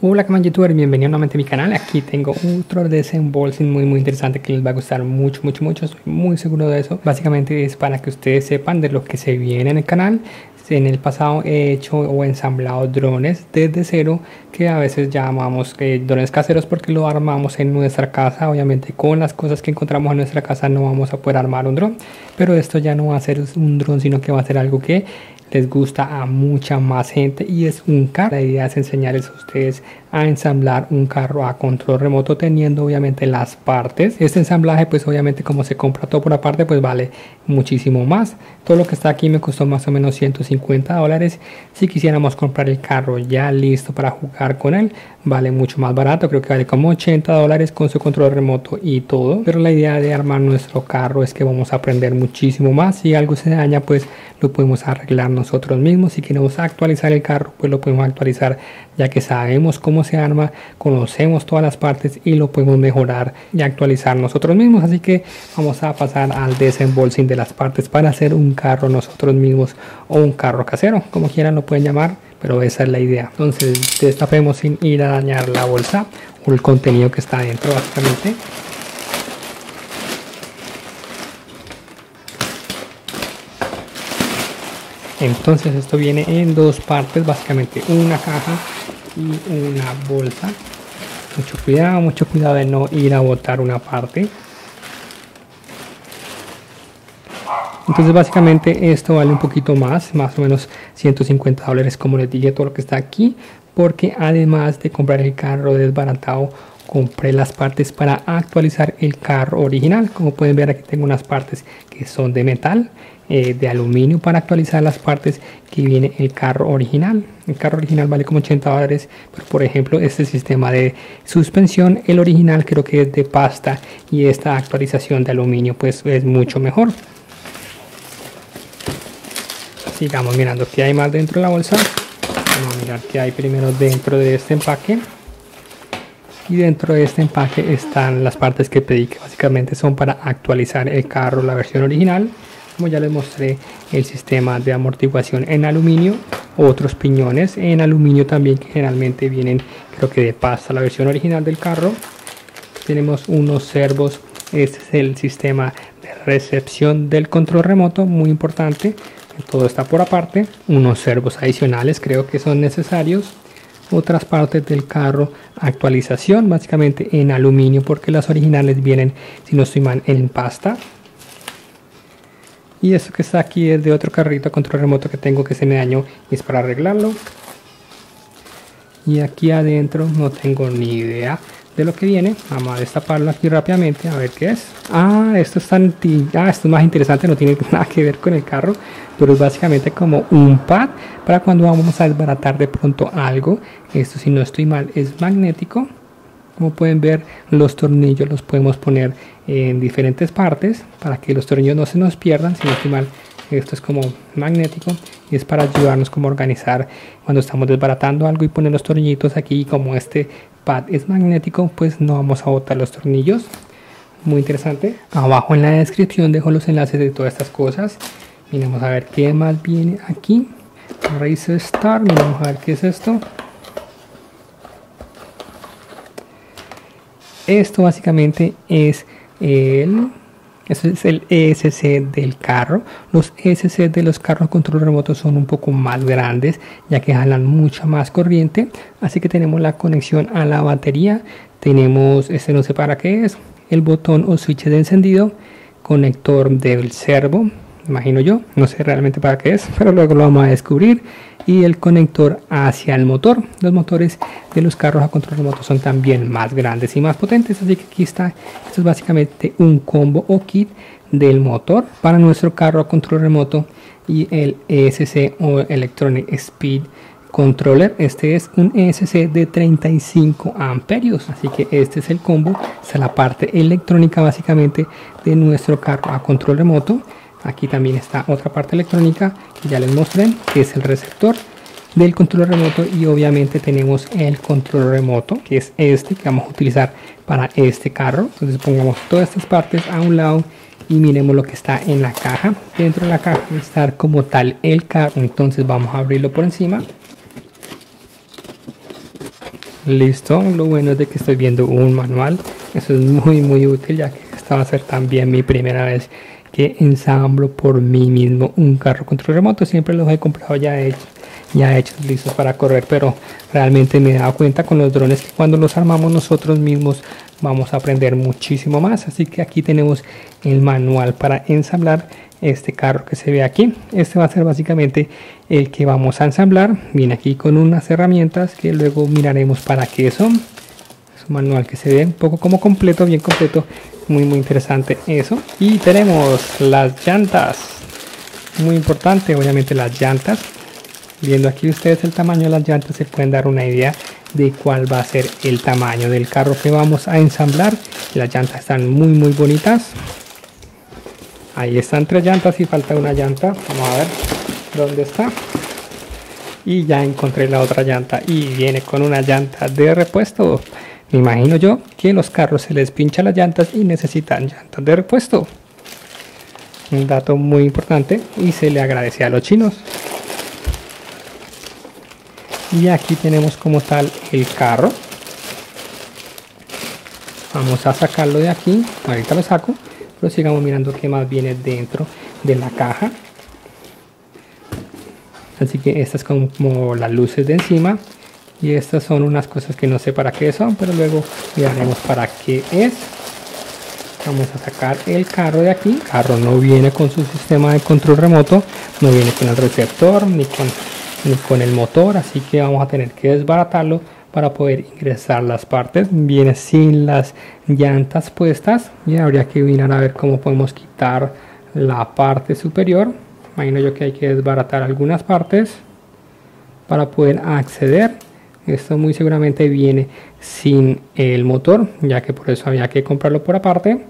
Hola que youtuber, bienvenido nuevamente a mi canal. Aquí tengo otro desembolsing muy muy interesante que les va a gustar mucho mucho mucho, estoy muy seguro de eso. Básicamente es para que ustedes sepan de lo que se viene en el canal. En el pasado he hecho o ensamblado drones desde cero que a veces llamamos eh, drones caseros porque lo armamos en nuestra casa. Obviamente con las cosas que encontramos en nuestra casa no vamos a poder armar un dron, pero esto ya no va a ser un dron sino que va a ser algo que les gusta a mucha más gente y es un carro. La idea es enseñarles a ustedes a ensamblar un carro a control remoto teniendo obviamente las partes. Este ensamblaje pues obviamente como se compra todo por aparte pues vale muchísimo más. Todo lo que está aquí me costó más o menos 150 dólares. Si quisiéramos comprar el carro ya listo para jugar con él vale mucho más barato. Creo que vale como 80 dólares con su control remoto y todo. Pero la idea de armar nuestro carro es que vamos a aprender muchísimo más. Si algo se daña pues lo podemos arreglar nosotros mismos. Si queremos actualizar el carro pues lo podemos actualizar ya que sabemos cómo se arma, conocemos todas las partes y lo podemos mejorar y actualizar nosotros mismos. Así que vamos a pasar al desembolsing de las partes para hacer un carro nosotros mismos o un carro casero, como quieran lo pueden llamar, pero esa es la idea. Entonces destapemos sin ir a dañar la bolsa o el contenido que está dentro básicamente. Entonces esto viene en dos partes, básicamente una caja y una bolsa. Mucho cuidado mucho cuidado de no ir a botar una parte. Entonces básicamente esto vale un poquito más más o menos 150 dólares como les dije todo lo que está aquí porque además de comprar el carro desbaratado compré las partes para actualizar el carro original como pueden ver aquí tengo unas partes que son de metal eh, de aluminio para actualizar las partes que viene el carro original. El carro original vale como 80 dólares, pero por ejemplo este sistema de suspensión, el original creo que es de pasta y esta actualización de aluminio pues es mucho mejor. Sigamos mirando qué hay más dentro de la bolsa. Mirar qué hay primero dentro de este empaque. Y dentro de este empaque están las partes que pedí que básicamente son para actualizar el carro, la versión original. Como ya les mostré el sistema de amortiguación en aluminio otros piñones en aluminio también que generalmente vienen creo que de pasta la versión original del carro. Tenemos unos servos. Este es el sistema de recepción del control remoto muy importante todo está por aparte. Unos servos adicionales creo que son necesarios. Otras partes del carro actualización básicamente en aluminio porque las originales vienen si no estoy mal en pasta. Y esto que está aquí es de otro carrito control remoto que tengo que se me dañó y es para arreglarlo. Y aquí adentro no tengo ni idea de lo que viene. Vamos a destaparlo aquí rápidamente a ver qué es. Ah esto es tan ah, esto es más interesante no tiene nada que ver con el carro pero es básicamente como un pad para cuando vamos a desbaratar de pronto algo. Esto si no estoy mal es magnético. Como pueden ver los tornillos los podemos poner en diferentes partes para que los tornillos no se nos pierdan. Si no estoy mal esto es como magnético y es para ayudarnos como organizar cuando estamos desbaratando algo y poner los tornillitos aquí. Como este pad es magnético pues no vamos a botar los tornillos. Muy interesante. Abajo en la descripción dejo los enlaces de todas estas cosas miramos a ver qué más viene aquí Race Star miramos a ver qué es esto esto básicamente es el este es el ESC del carro. Los ESC de los carros control remoto son un poco más grandes ya que jalan mucha más corriente. Así que tenemos la conexión a la batería. Tenemos, este no sé para qué es, el botón o switch de encendido, conector del servo, imagino yo. No sé realmente para qué es, pero luego lo vamos a descubrir y el conector hacia el motor. Los motores de los carros a control remoto son también más grandes y más potentes, así que aquí está. Esto es básicamente un combo o kit del motor para nuestro carro a control remoto y el ESC o Electronic Speed Controller. Este es un ESC de 35 amperios, así que este es el combo. Esta es la parte electrónica básicamente de nuestro carro a control remoto aquí también está otra parte electrónica que ya les mostré que es el receptor del control remoto y obviamente tenemos el control remoto que es este que vamos a utilizar para este carro. Entonces pongamos todas estas partes a un lado y miremos lo que está en la caja. Dentro de la caja va a estar como tal el carro. Entonces vamos a abrirlo por encima. Listo. Lo bueno es de que estoy viendo un manual. Eso es muy muy útil ya que esta va a ser también mi primera vez que ensamblo por mí mismo un carro control remoto. Siempre los he comprado ya hechos ya hechos listos para correr pero realmente me he dado cuenta con los drones que cuando los armamos nosotros mismos vamos a aprender muchísimo más. Así que aquí tenemos el manual para ensamblar este carro que se ve aquí. Este va a ser básicamente el que vamos a ensamblar. Viene aquí con unas herramientas que luego miraremos para qué son manual que se ve un poco como completo bien completo muy muy interesante eso. Y tenemos las llantas muy importante obviamente las llantas. Viendo aquí ustedes el tamaño de las llantas se pueden dar una idea de cuál va a ser el tamaño del carro que vamos a ensamblar. Las llantas están muy muy bonitas. Ahí están tres llantas y falta una llanta. Vamos a ver dónde está. Y ya encontré la otra llanta y viene con una llanta de repuesto me imagino yo que los carros se les pincha las llantas y necesitan llantas de repuesto. Un dato muy importante y se le agradece a los chinos. Y aquí tenemos como tal el carro. Vamos a sacarlo de aquí. Ahorita lo saco pero sigamos mirando qué más viene dentro de la caja. Así que estas como las luces de encima y estas son unas cosas que no sé para qué son pero luego miraremos para qué es. Vamos a sacar el carro de aquí. El carro no viene con su sistema de control remoto no viene con el receptor ni con con el motor así que vamos a tener que desbaratarlo para poder ingresar las partes. Viene sin las llantas puestas y habría que mirar a ver cómo podemos quitar la parte superior. Imagino yo que hay que desbaratar algunas partes para poder acceder esto muy seguramente viene sin el motor ya que por eso había que comprarlo por aparte.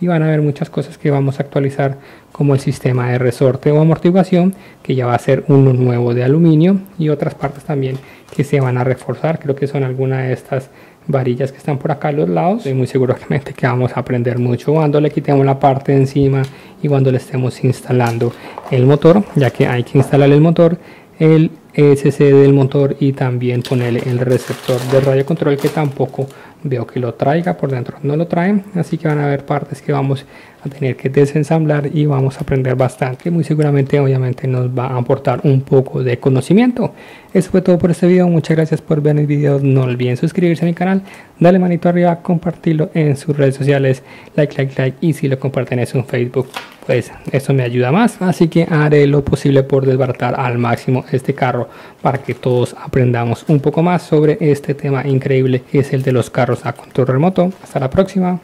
Y van a ver muchas cosas que vamos a actualizar como el sistema de resorte o amortiguación que ya va a ser uno nuevo de aluminio y otras partes también que se van a reforzar. Creo que son algunas de estas varillas que están por acá a los lados. Estoy muy seguramente que vamos a aprender mucho cuando le quitemos la parte de encima y cuando le estemos instalando el motor ya que hay que instalar el motor el ESC del motor y también ponerle el receptor de radio control que tampoco veo que lo traiga por dentro. No lo traen así que van a haber partes que vamos tener que desensamblar y vamos a aprender bastante. Muy seguramente obviamente nos va a aportar un poco de conocimiento. Eso fue todo por este video. Muchas gracias por ver el video. No olviden suscribirse a mi canal dale manito arriba compartirlo en sus redes sociales like like like y si lo comparten en su facebook pues eso me ayuda más. Así que haré lo posible por desbaratar al máximo este carro para que todos aprendamos un poco más sobre este tema increíble que es el de los carros a control remoto. Hasta la próxima